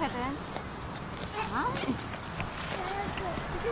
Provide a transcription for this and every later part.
Vil du have den? Nej. Det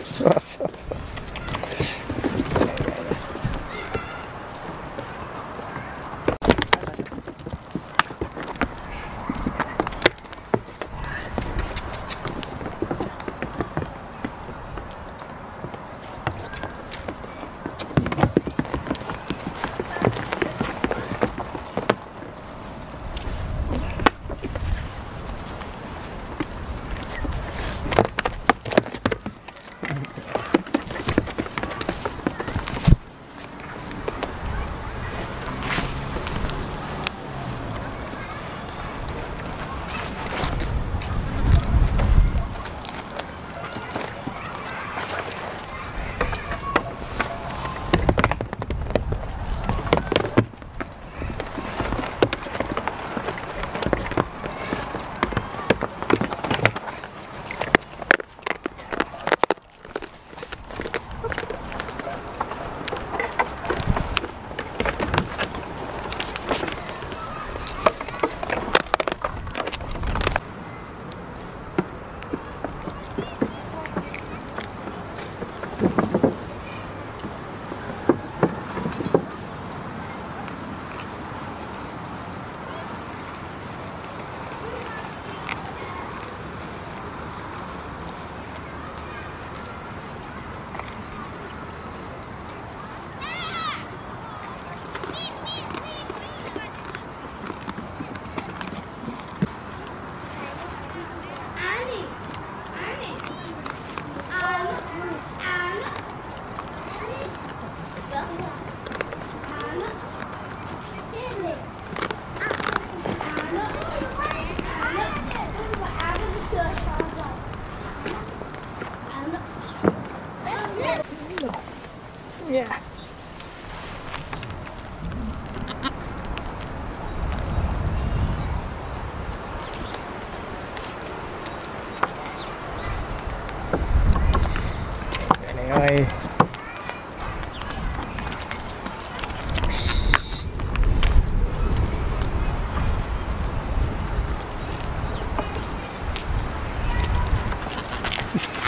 Саса.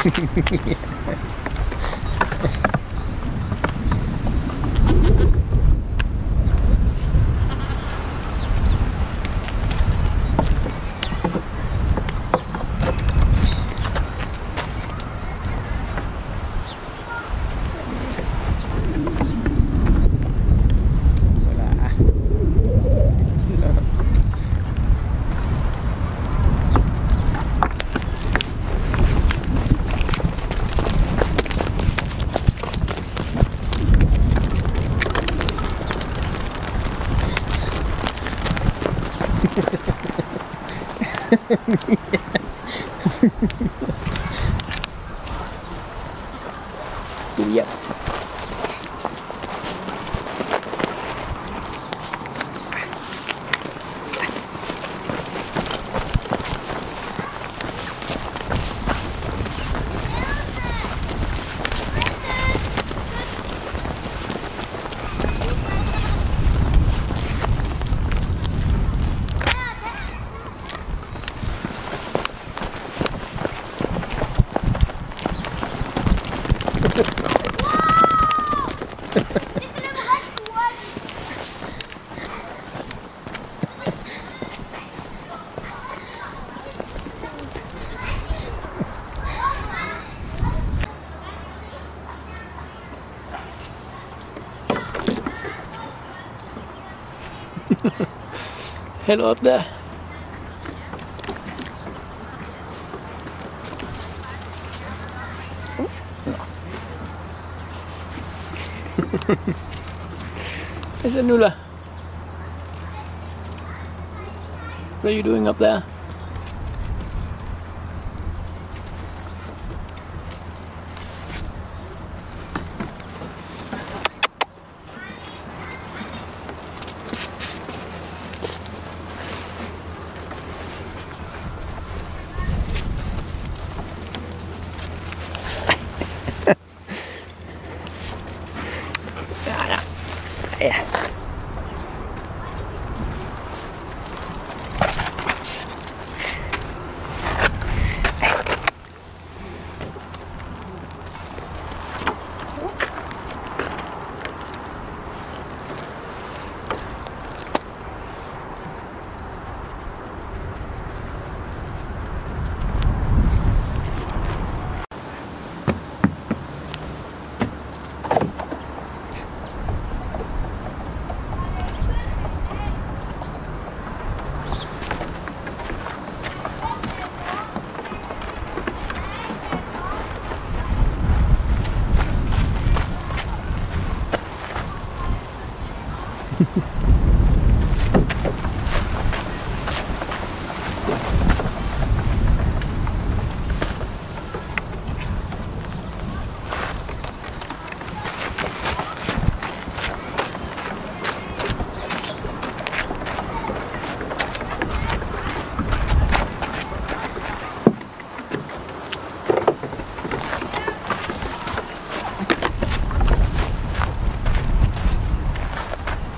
Ah. Yep. Hello up there. Hey, Sanula. What are you doing up there?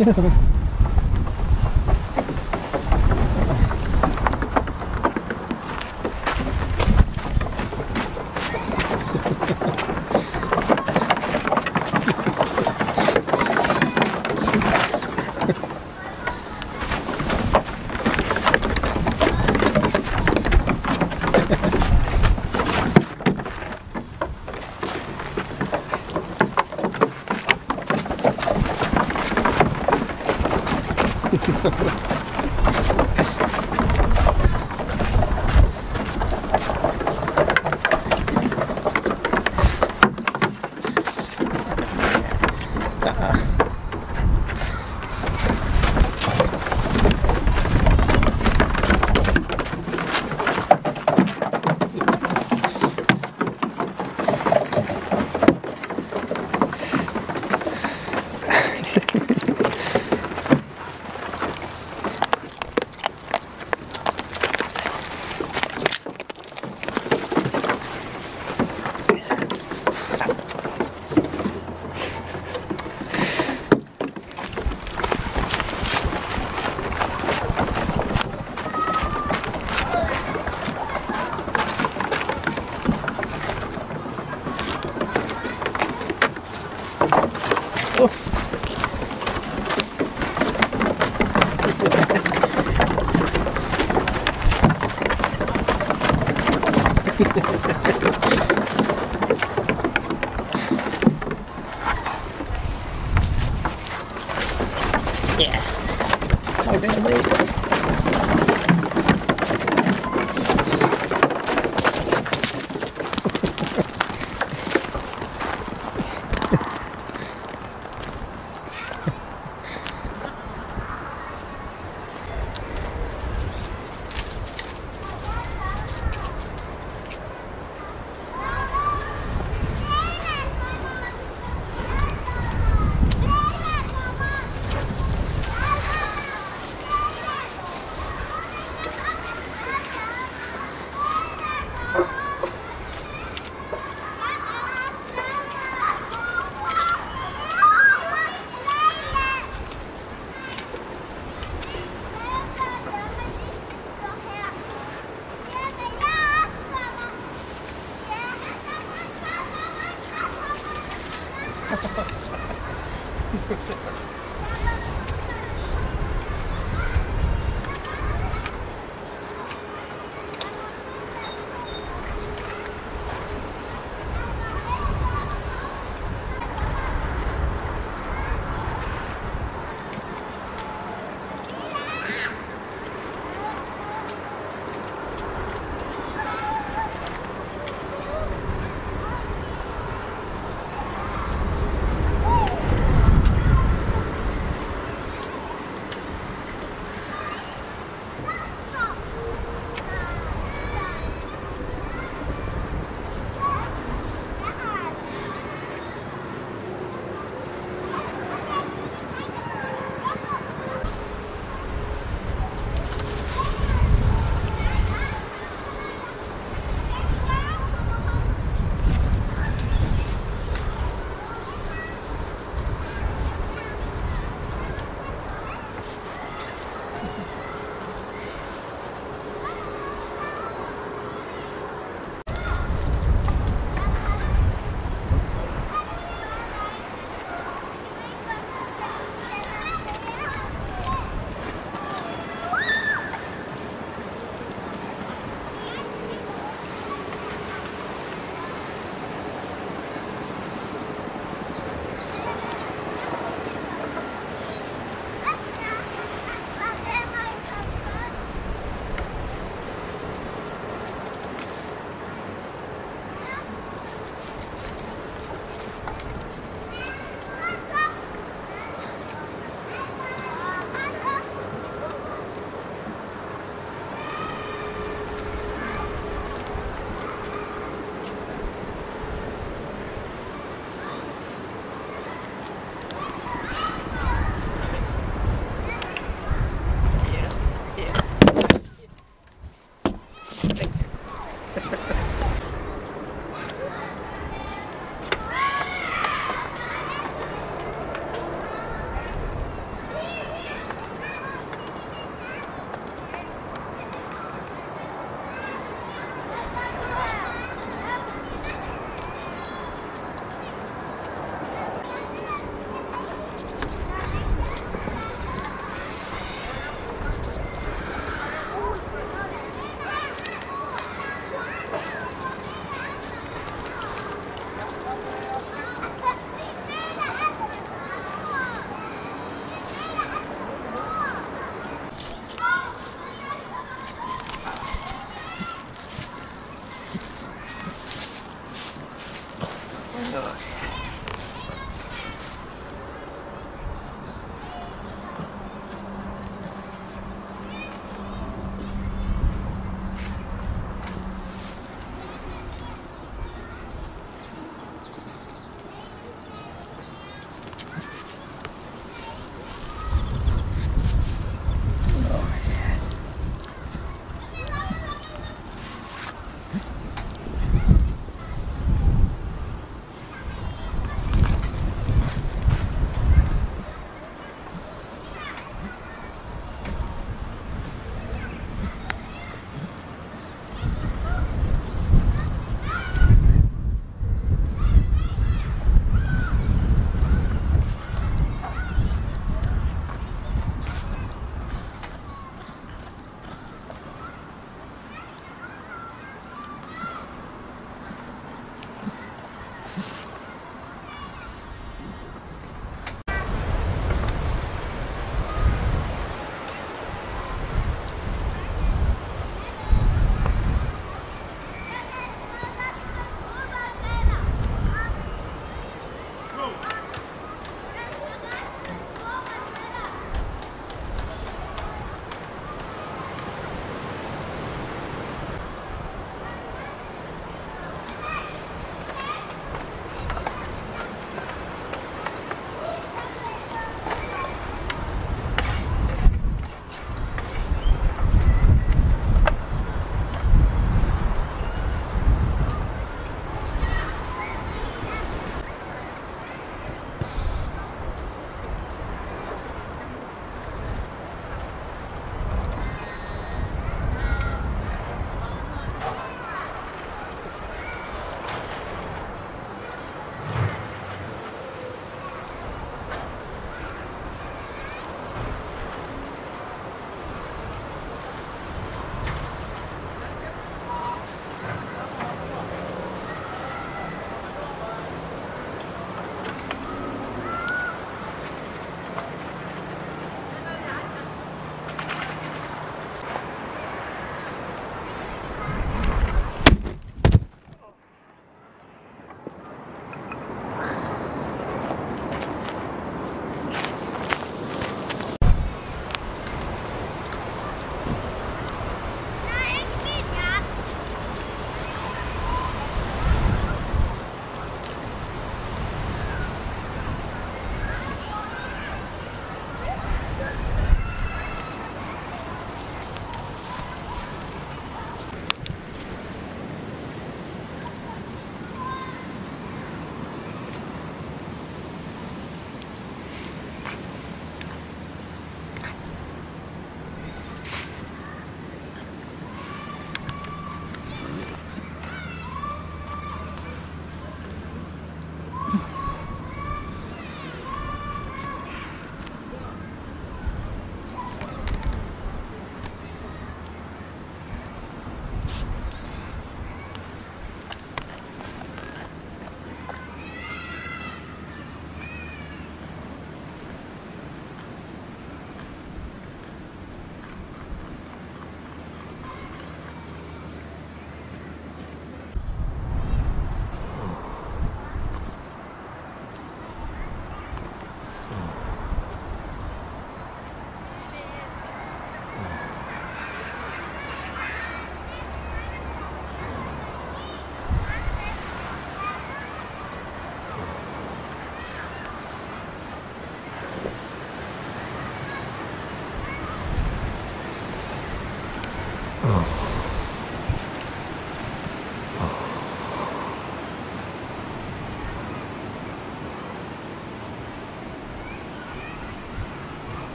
ってるのかな